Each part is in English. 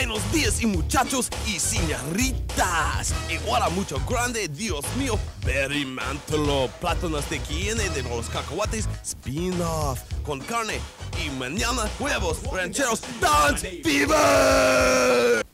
Buenos días y muchachos y señoritas. Y ahora mucho grande, Dios mío, Mantlo, plátanos de quiene de los cacahuates, spin-off, con carne. Y mañana, huevos, rancheros, dance, fever.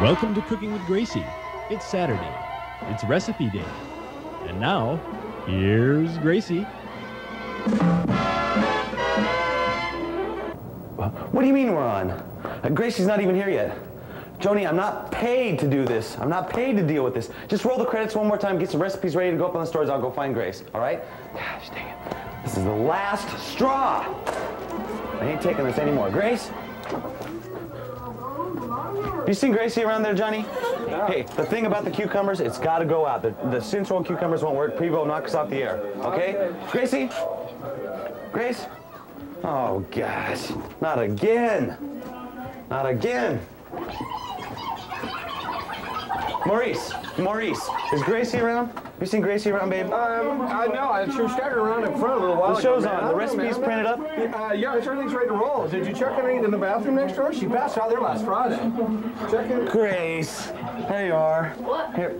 Welcome to Cooking with Gracie. It's Saturday. It's recipe day. And now, here's Gracie. What do you mean we're on? Uh, Gracie's not even here yet. Joni, I'm not paid to do this. I'm not paid to deal with this. Just roll the credits one more time, get some recipes ready to go up on the stores. I'll go find Grace, all right? Gosh dang it. This is the last straw. I ain't taking this anymore. Grace? You seen Gracie around there, Johnny? Hey, the thing about the cucumbers, it's got to go out. The, the cinch cucumbers won't work. Prevo knocks off the air. Okay? Gracie? Grace? Oh, gosh. Not again. Not again. Maurice, Maurice, is Gracie around? You seen Gracie around, babe? Um, I know. I sure started around in front a little while The show's ago, on. The don't know, recipe's printed up. Uh, yeah, everything's ready to roll. Did you check anything in the bathroom next door? She passed out there last Friday. Check in. Grace, there you are. What? Here,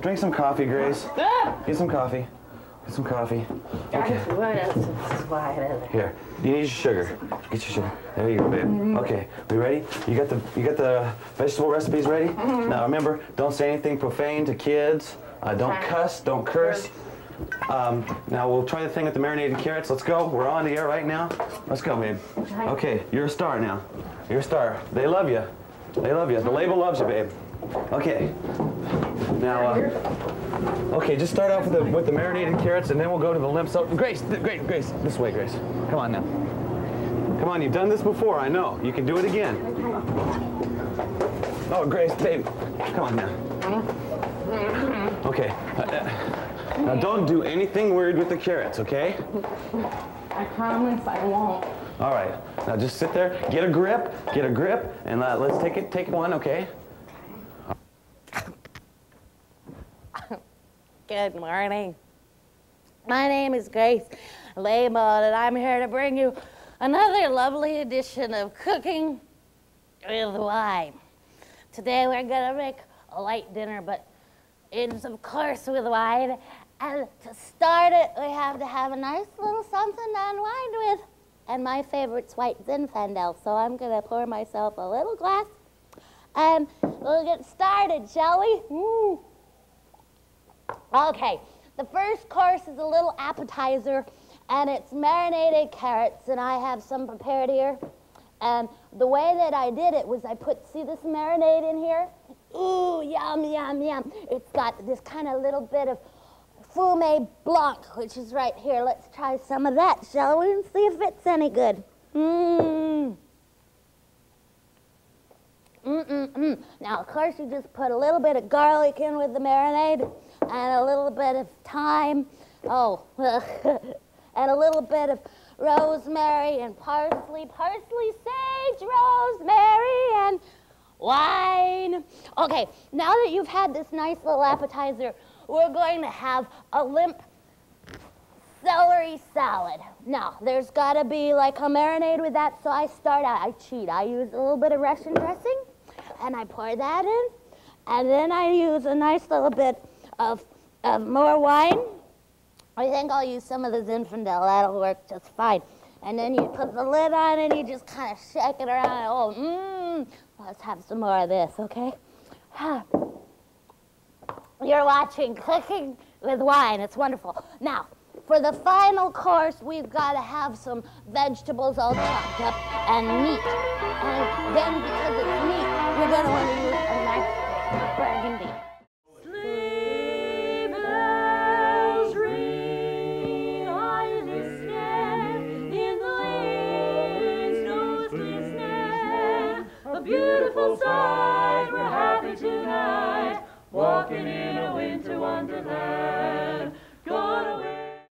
drink some coffee, Grace. Ah! Get some coffee. Get some coffee. Okay. What else is wide Here, you need your sugar. Get your sugar. There you go, babe. Mm-hmm. Okay, we ready? You got the you got the vegetable recipes ready? Mm-hmm. Now remember, don't say anything profane to kids. Uh, don't cuss. Don't curse. Um, now we'll try the thing with the marinated carrots. Let's go. We're on the air right now. Let's go, babe. Okay, you're a star now. You're a star. They love you. They love you. The label loves you, babe. Okay. Now, uh, okay, just start off with the with the marinated carrots, and then we'll go to the limp. So, Grace, great, Grace, this way, Grace. Come on now. Come on, you've done this before. I know. You can do it again. Oh, Grace, babe, come on now. Okay. uh, uh, now, don't do anything weird with the carrots, okay? I promise I won't. All right. Now just sit there, get a grip, get a grip, and uh, let's take it. Take one, okay? Good morning. My name is Grace Laymon, and I'm here to bring you another lovely edition of Cooking with Wine. Today we're gonna make a light dinner, but it's of course with wine. And to start it, we have to have a nice little something to unwind with. And my favorite's white Zinfandel, so I'm gonna pour myself a little glass, and we'll get started, shall we? Mm. Okay, the first course is a little appetizer, and it's marinated carrots, and I have some prepared here. And the way that I did it was I put, see this marinade in here? Ooh, yum, yum, yum. It's got this kind of little bit of fume blanc, which is right here. Let's try some of that, shall we, and see if it's any good. Mmm. Mm-mm-mm. Now, of course, you just put a little bit of garlic in with the marinade and a little bit of thyme. Oh, and a little bit of rosemary and parsley, parsley, sage, rosemary, and wine. Okay, now that you've had this nice little appetizer, we're going to have a limp celery salad. Now, there's got to be like a marinade with that, so I start out, I cheat. I use a little bit of Russian dressing, and I pour that in, and then I use a nice little bit of, of more wine. I think I'll use some of the Zinfandel. That'll work just fine. And then you put the lid on and you just kind of shake it around. Oh, mmm. Let's have some more of this, okay? You're watching Cooking with Wine. It's wonderful. Now, for the final course, we've got to have some vegetables all chopped up and meat. And then, because it's meat, going to want to use a. Sleigh bells ring, I snows glistening beautiful sight. We're happy tonight, walking in a winter wonderland.